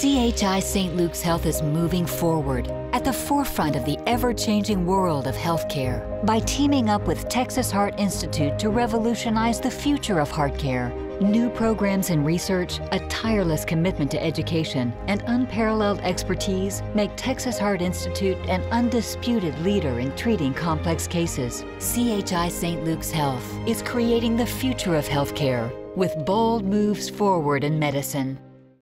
CHI St. Luke's Health is moving forward at the forefront of the ever-changing world of healthcare by teaming up with Texas Heart Institute to revolutionize the future of heart care. New programs and research, a tireless commitment to education, and unparalleled expertise make Texas Heart Institute an undisputed leader in treating complex cases. CHI St. Luke's Health is creating the future of healthcare with bold moves forward in medicine.